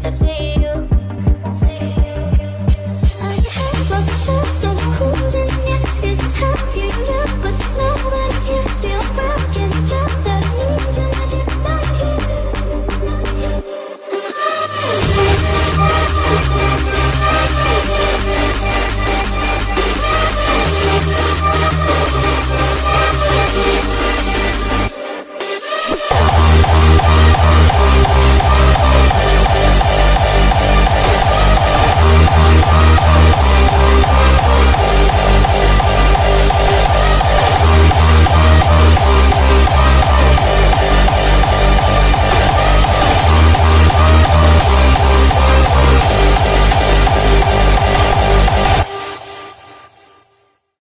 to see you. I have a touch on holding it. Is how you